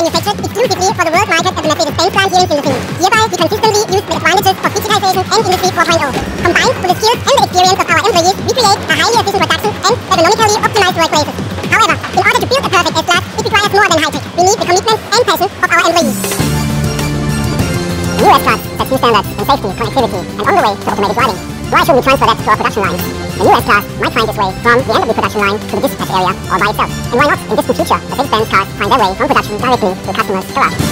manufactured exclusively for the world market at the Mercedes-Benz plant here in Sindelfingen. Hereby, we consistently use the advantages of digitization and Industry 4.0. Combined with the skills and the experience of our employees, we create a highly efficient production and ergonomically optimized workplaces. However, in order to build a perfect S-Class, it requires more than high-tech. We need the commitment and passion of our employees. New S-Class sets new standards in safety, connectivity, and on the way to automatic driving. Why shouldn't we transfer that to our production lines? The new S-Class might find its way from the end of the production line to the dispatch area all by itself. And why not, in distant future, Mercedes-Benz cars find their way from production directly to customers' garage.